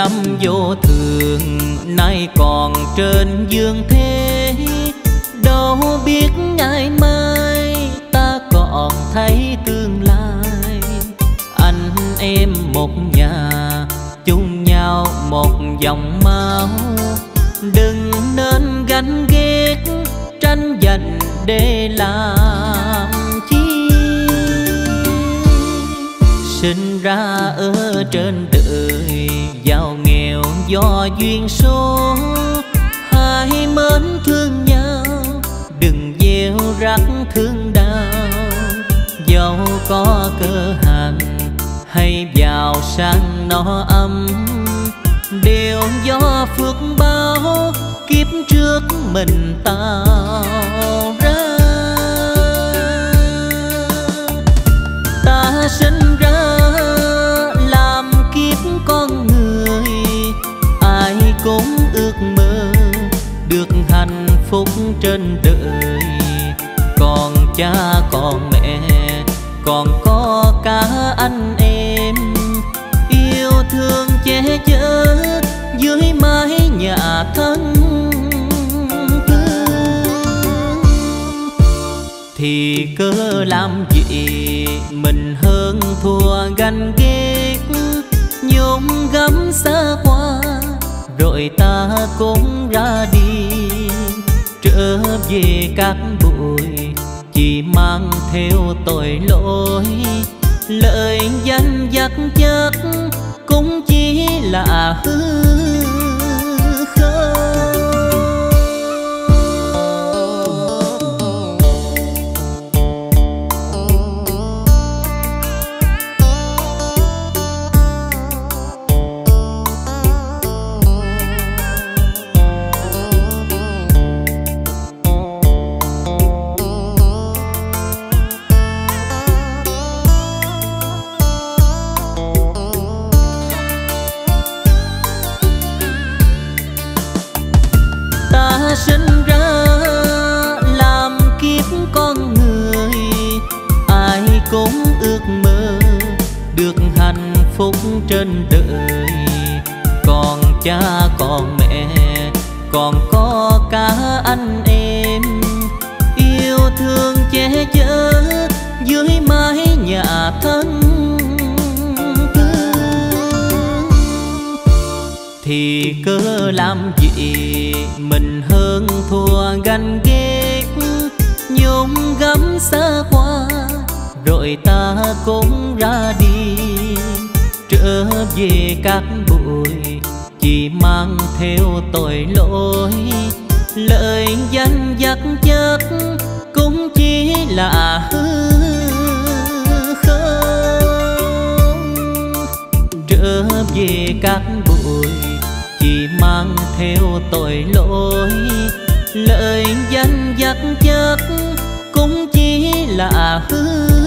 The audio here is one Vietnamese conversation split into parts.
lắm vô thường, nay còn trên dương thế. Đâu biết ngày mai ta còn thấy tương lai. Anh em một nhà, chung nhau một dòng máu. Đừng nên ganh ghét, tranh giành để làm chi. Sinh ra ở trên đời do duyên số hai mến thương nhau. Đừng gieo rắc thương đau. Dẫu có cơ hàng hay giàu sang nó âm đều do phước báo, kiếp trước mình tạo ra. Ta sinh trên đời. Còn cha, còn mẹ, còn có cả anh em. Yêu thương che chở dưới mái nhà thân thương. Thì cớ làm gì mình hơn thua ganh ghét. Nhung gấm xa qua rồi ta cũng ra đi về các bụi chỉ mang theo tội lỗi. Lời danh dắt chất cũng chỉ là hư còn mẹ, còn có cả anh em. Yêu thương che chở dưới mái nhà thân thương. Thì cớ làm gì mình hơn thua ganh ghét nhung gấm xa qua rồi ta cũng ra đi. Trở về các bụi mang theo tội lỗi. Lời danh dắt chất cũng chỉ là hư không. Trở về các bụi chỉ mang theo tội lỗi. Lời danh dắt chất cũng chỉ là hư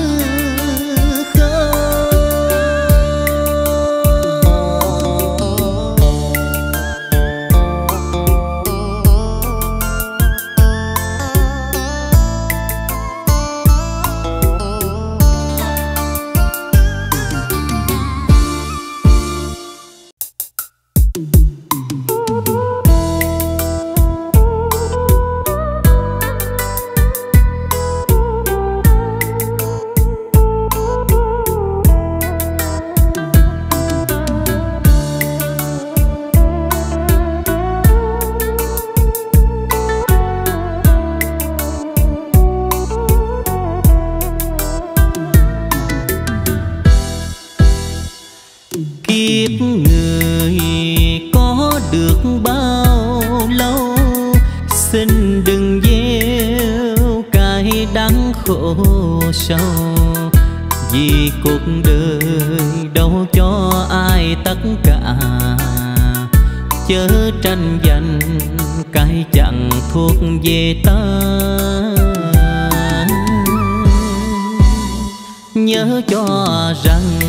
rằng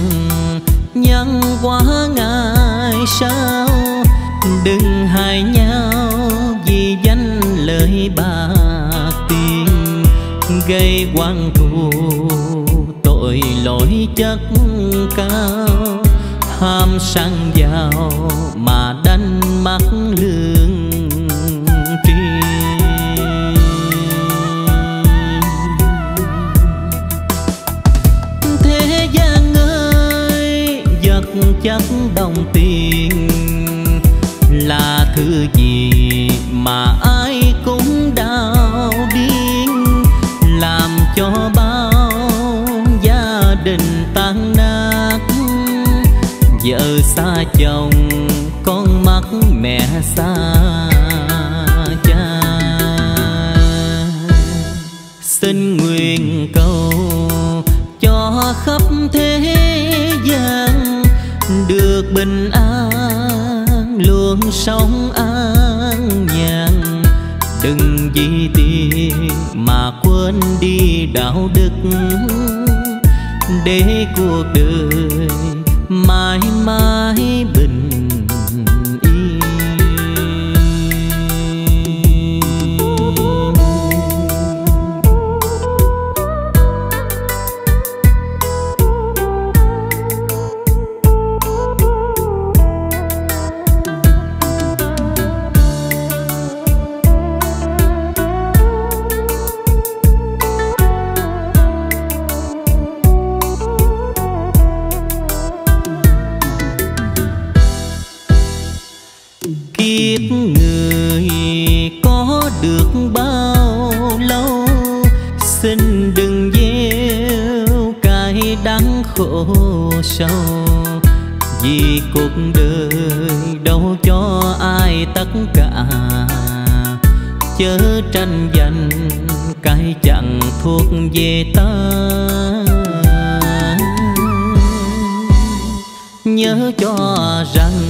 nhân quá ngại sau đừng hại nhau vì danh lời bạc tiền gây quan thù tội lỗi chất cao. Ham sang giàu mà mà ai cũng đau điên làm cho bao gia đình tan nát. Vợ xa chồng, con mắt mẹ xa cha. Xin nguyện cầu cho khắp thế gian được bình an, luôn sống an đừng vì tiền mà quên đi đạo đức. Để cuộc đời mãi mãi bình tất cả. Chớ tranh giành cái chẳng thuộc về ta. Nhớ cho rằng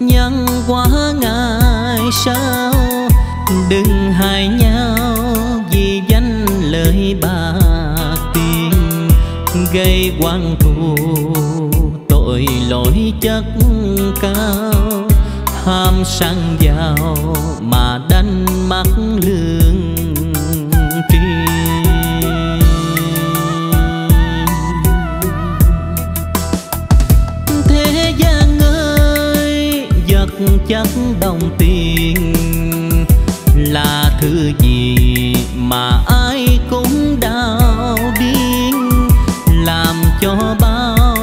nhân quá ngày sau, đừng hại nhau vì danh lời bạc tiền gây quan thù, tội lỗi chất cao ham sang giàu mà đánh mắt lương tri. Thế gian ơi, vật chất đồng tiền là thứ gì mà ai cũng đau điên? Làm cho bao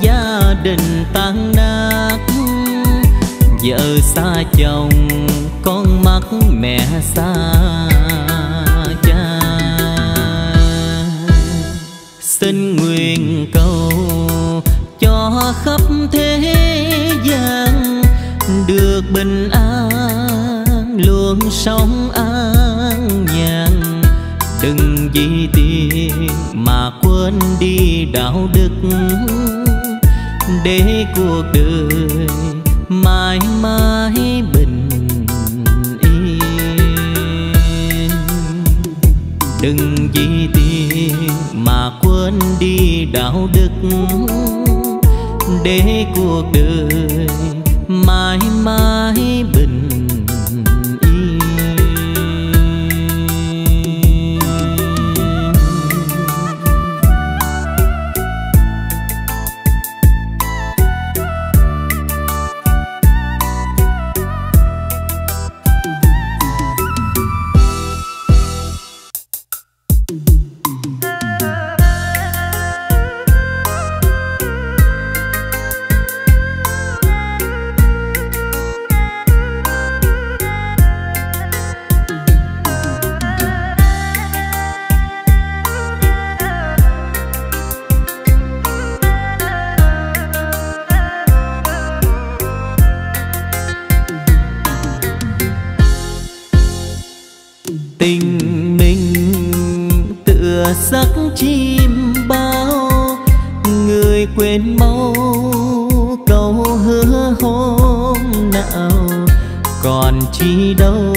gia đình tan vợ xa chồng, con mắt mẹ xa cha. Xin nguyện cầu cho khắp thế gian được bình an, luôn sống an nhàn. Đừng vì tiền mà quên đi đạo đức để cuộc đời mãi bình yên. Đừng vì tiền mà quên đi đạo đức để cuộc đời mãi mãi chi đâu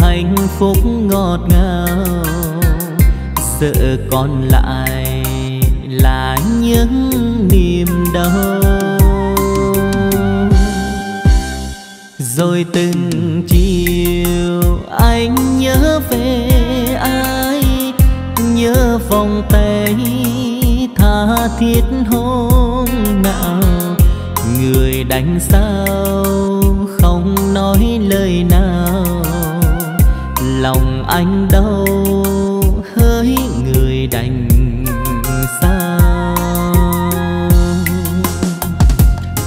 hạnh phúc ngọt ngào. Sợ còn lại là những niềm đau. Rồi từng chiều anh nhớ về ai, nhớ vòng tay tha thiết hôm nào. Người đánh sao nói lời nào? Lòng anh đâu hỡi người đành sao?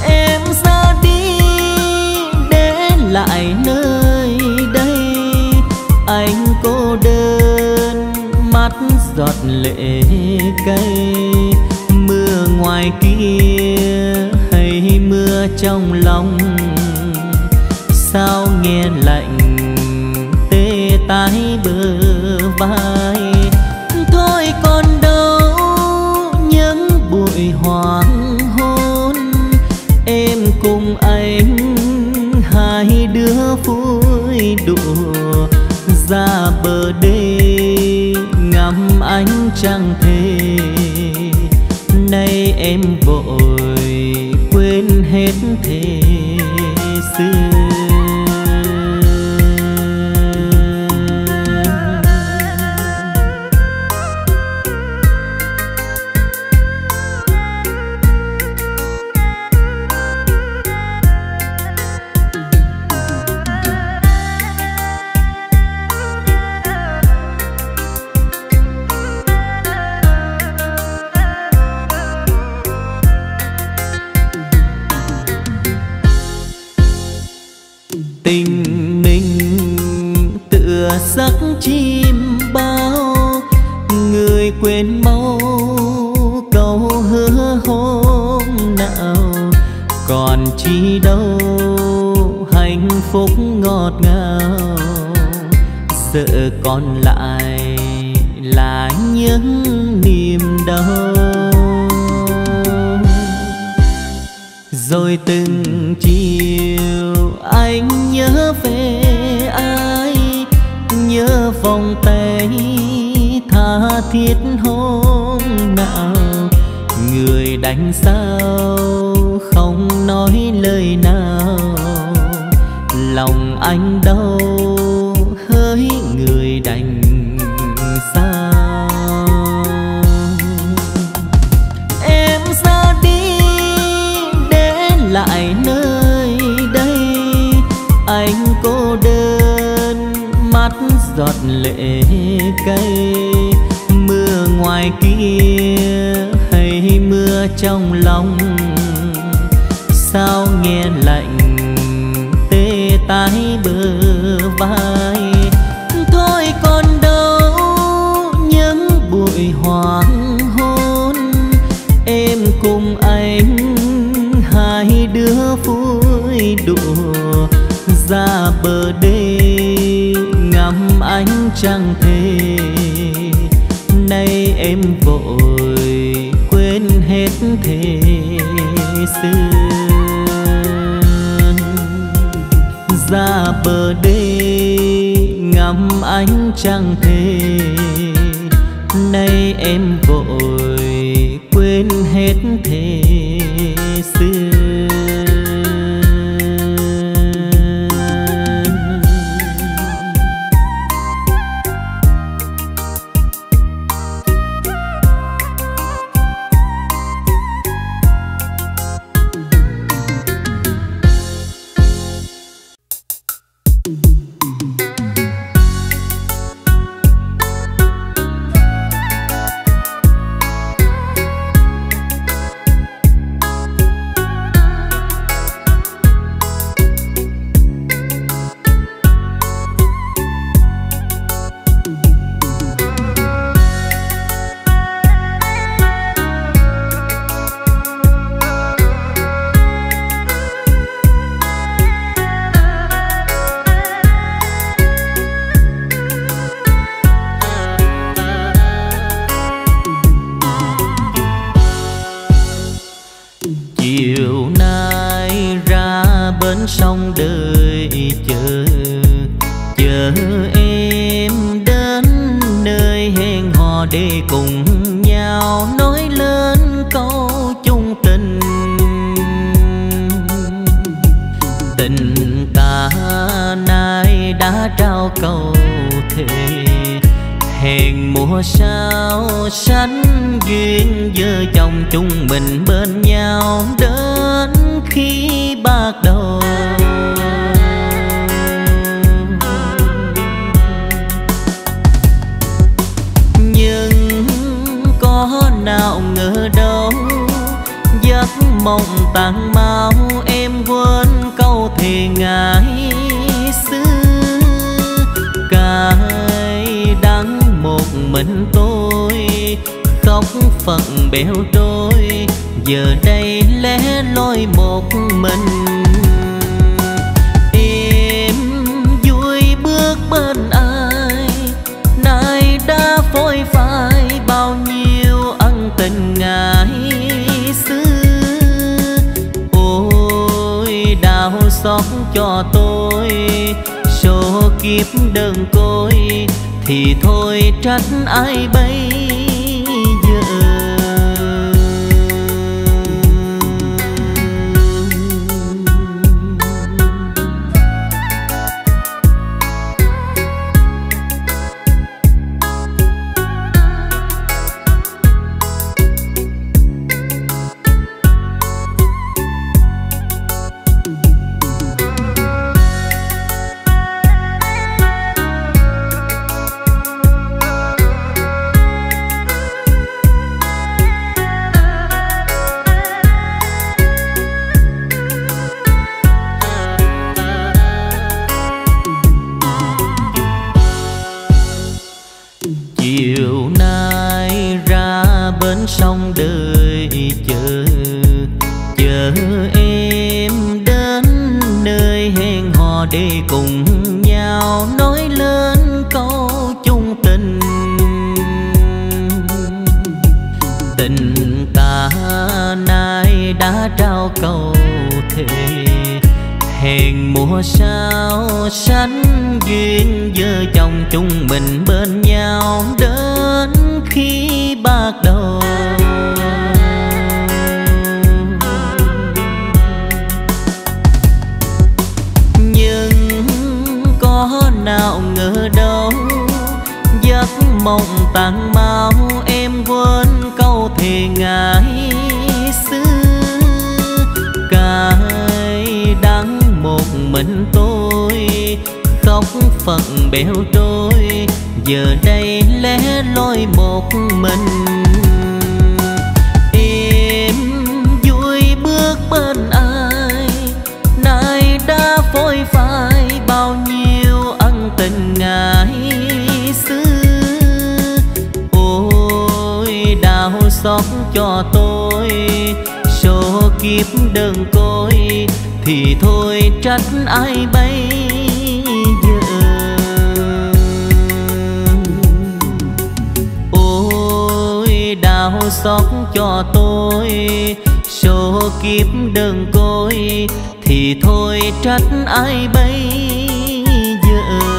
Em ra đi, để lại nơi đây. Anh cô đơn, mắt giọt lệ cay mưa ngoài kia hay mưa trong lòng sao nghe lạnh, tê tái bờ vai. Thôi còn đâu những bụi hoàng hôn, em cùng anh hai đứa vui đùa. Ra bờ đê ngắm ánh trăng thề, nay em vội quên hết thế xưa. Rồi từng chiều anh nhớ về ai, nhớ vòng tay tha thiết hôm nào. Người đánh sao không nói lời nào. Lòng anh đâu giọt lệ cây, mưa ngoài kia hay mưa trong lòng. Sao nghe lạnh, tê tái bờ vai. Thôi còn đâu những buổi hoàng hôn, em cùng anh hai đứa vui đùa ra bờ đê ngắm ánh trăng thề nay em vội quên hết thế xưa. Ra bờ đê ngắm ánh trăng thề nay em vội bèo đôi giờ đây lẻ loi một mình. Em vui bước bên ai, nay đã phôi phai bao nhiêu ân tình ngày xưa. Ôi, đau xót cho tôi, số kiếp đơn côi, thì thôi trách ai bây? bên nhau đến khi bắt đầu. Nhưng có nào ngờ đâu, giấc mộng tàn mau em quên câu thề ngài xưa. Cay đắng một mình tôi, khóc phận bèo trôi giờ đây lẻ loi một mình. Em vui bước bên ai, nay đã phôi phai bao nhiêu ân tình ngày xưa. Ôi, đau xót cho tôi, số kiếp đơn côi, thì thôi trách ai bay trao xót cho tôi? Số kiếp đơn côi thì thôi trách ai bây giờ?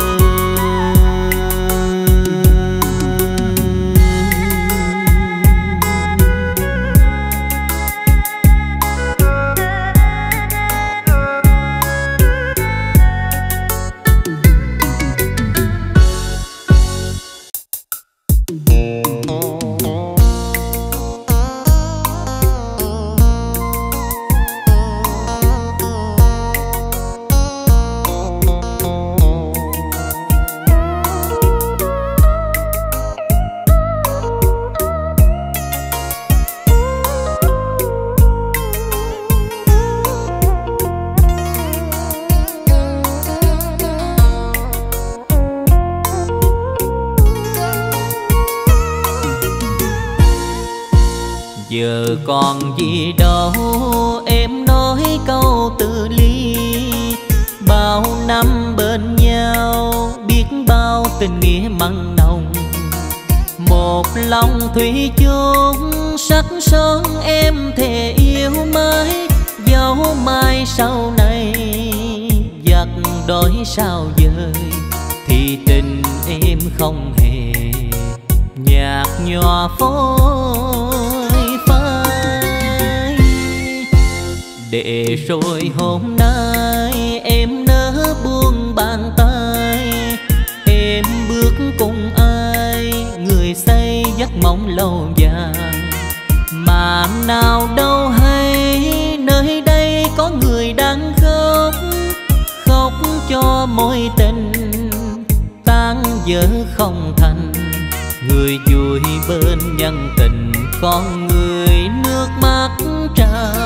giờ còn gì đâu. Em nói câu từ ly, bao năm bên nhau, biết bao tình nghĩa mặn nồng. Một lòng thủy chung, sắc son em thề yêu mãi. Dấu mai sau này, giặc đói sao dời thì tình em không hề nhạt nhòa phố để rồi hôm nay em nỡ buông bàn tay. Em bước cùng ai, người xây giấc mộng lâu dài. Mà nào đâu hay, nơi đây có người đang khóc. Khóc cho mối tình tan vỡ không thành. Người vui bên nhân tình, con người nước mắt tràn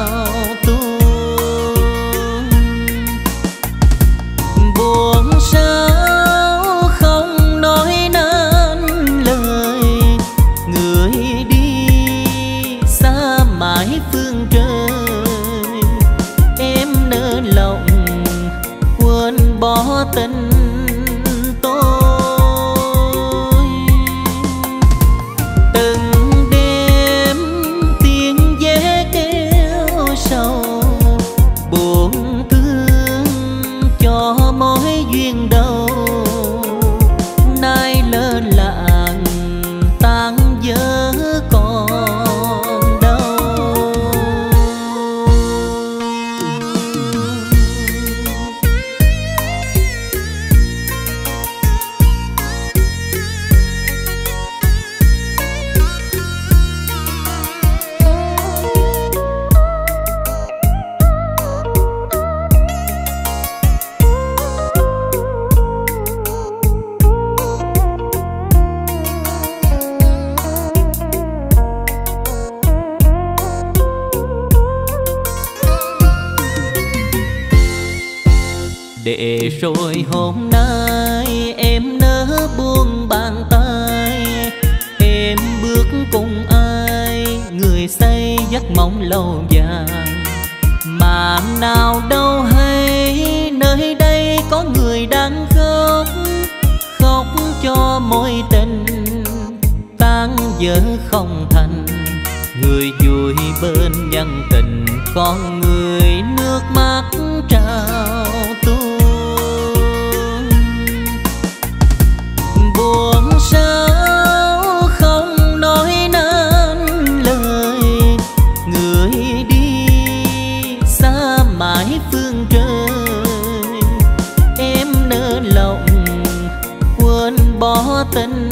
rồi hôm nay em nỡ buông bàn tay. Em bước cùng ai, người say giấc mong lâu dài. Mà nào đâu hay, nơi đây có người đang khóc. Khóc cho mối tình tan vỡ không thành. Người vui bên nhân tình con tình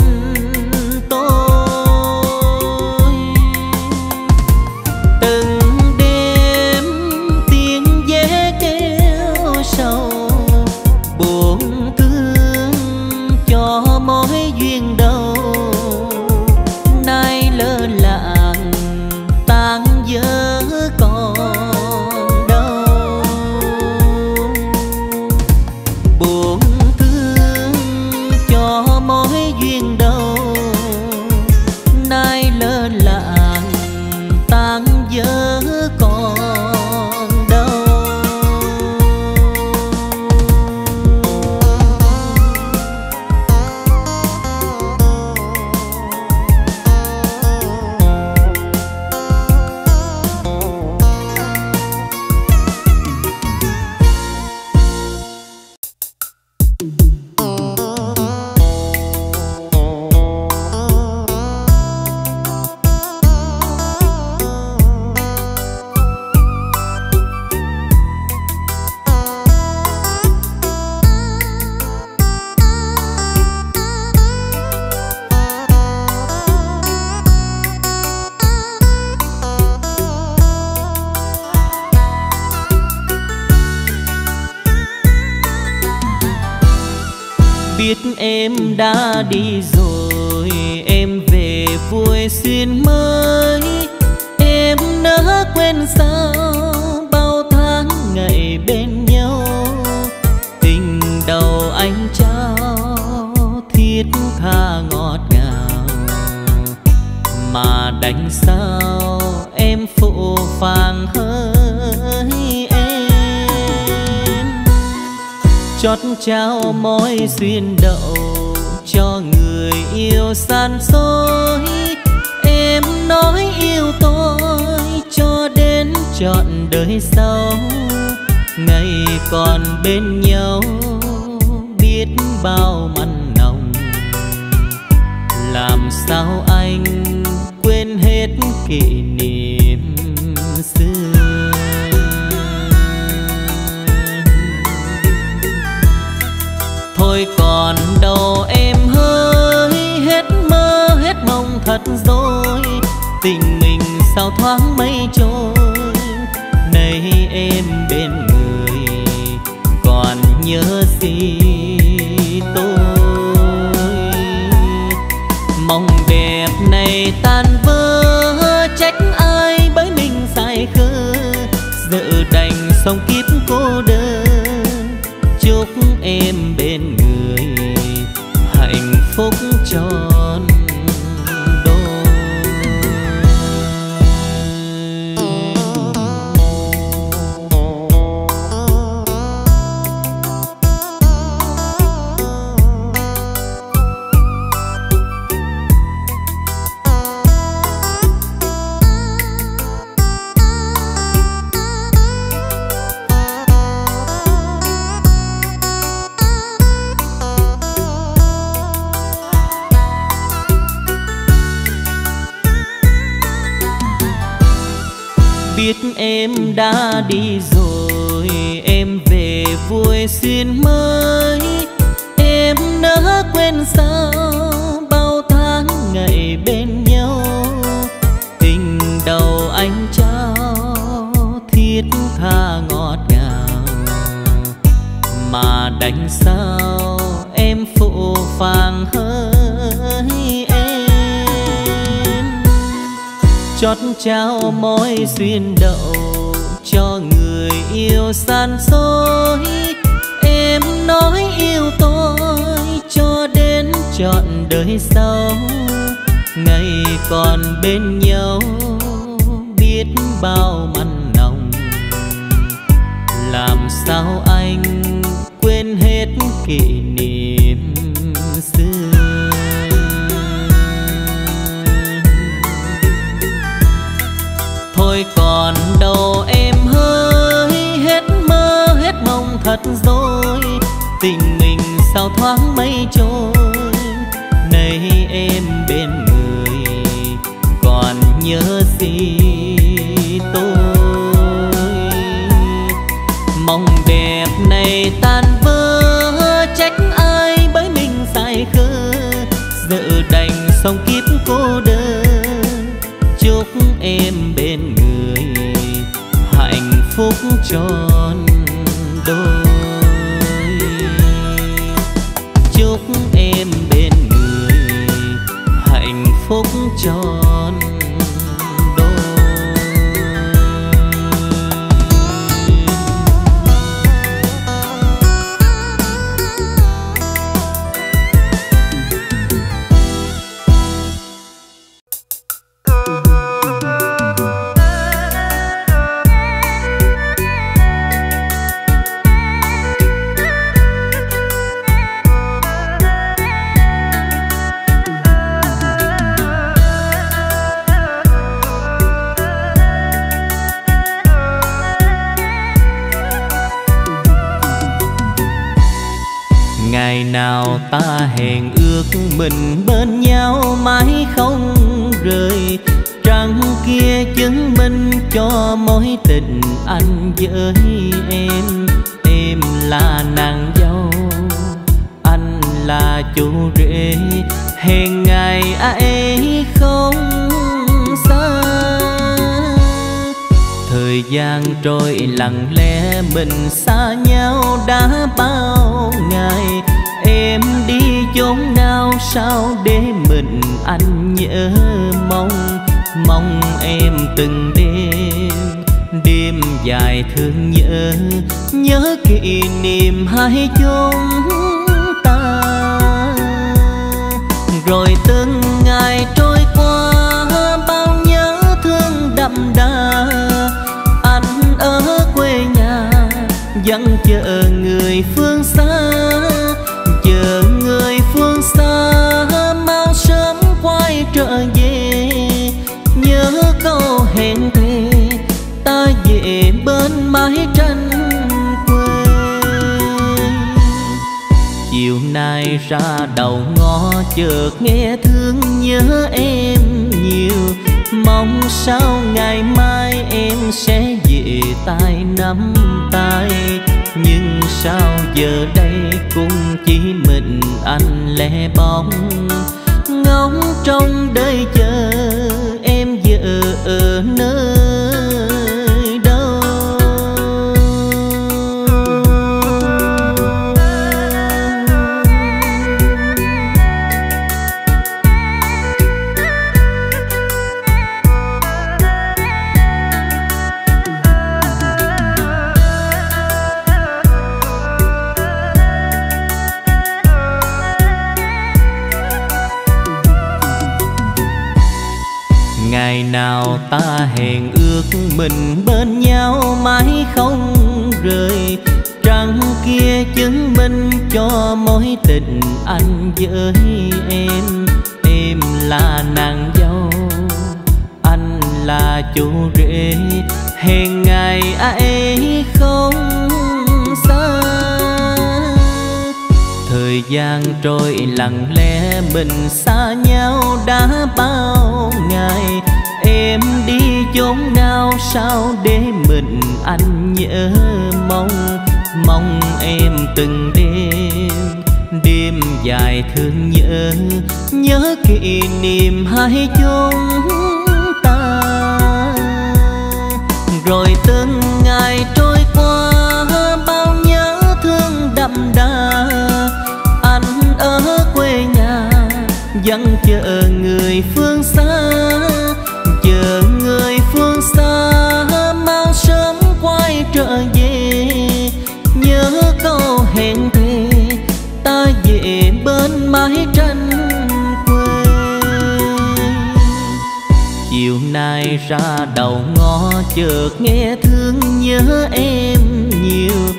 yêu san dối, em nói yêu tôi cho đến trọn đời sau. Ngày còn bên nhau, biết bao mặn nồng. Làm sao anh quên hết kỷ niệm? Tình mình sao thoáng mây trôi. Nay em bên người còn nhớ gì? Chót trao mối duyên đậu cho người yêu san dối. Em nói yêu tôi cho đến trọn đời sau. Ngày còn bên nhau, biết bao mặn nồng. Làm sao anh quên hết kỷ niệm xưa? Tình mình sao thoáng mây trôi. Nay em bên người, còn nhớ gì tôi? Mong đẹp này tan vỡ, trách ai bởi mình sai khờ. Giờ đành sống kiếp cô đơn. Chúc em bên người hạnh phúc tròn đôi chúc em bên người hạnh phúc cho là nàng dâu, anh là chú rể. Hẹn ngày ấy không xa, thời gian trôi lặng lẽ, mình xa nhau đã bao ngày. Em đi chốn nào sao để mình anh nhớ mong mong em từng đêm đêm dài thương nhớ nhớ kỷ niệm hai chúng ta. Rồi tới chiều nay ra đầu ngõ chợt nghe thương nhớ em nhiều. Mong sao ngày mai em sẽ về tay nắm tay. Nhưng sao giờ đây cũng chỉ mình anh lẻ bóng. Ngóng trong đời chờ em giờ ở nơi mình bên nhau mãi không rời. Trăng kia chứng minh cho mối tình anh với em. Em là nàng dâu, anh là chú rể. Hẹn ngày ấy không xa. Thời gian trôi lặng lẽ, mình xa nhau đã bao ngày. Em đi chốn nào sao để mình anh nhớ mong mong em từng đêm đêm dài thương nhớ nhớ kỷ niệm hai chúng ta. Rồi từng ngày trôi qua, bao nhớ thương đậm đà, anh ở quê nhà, vẫn chờ người phương xa chiều nay ra đầu ngõ chợt nghe thương nhớ em nhiều.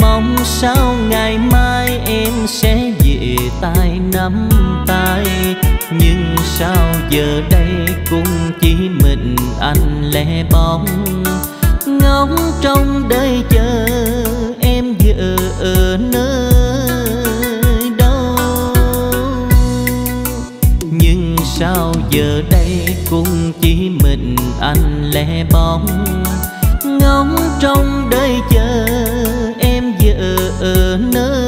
Mong sao ngày mai em sẽ về tay nắm tay. Nhưng sao giờ đây cũng chỉ mình anh lẻ bóng. Ngóng trong đời chờ em giờ ở nơi sao giờ đây cũng chỉ mình anh lẻ bóng. Ngóng trong đời chờ em giờ ở nơi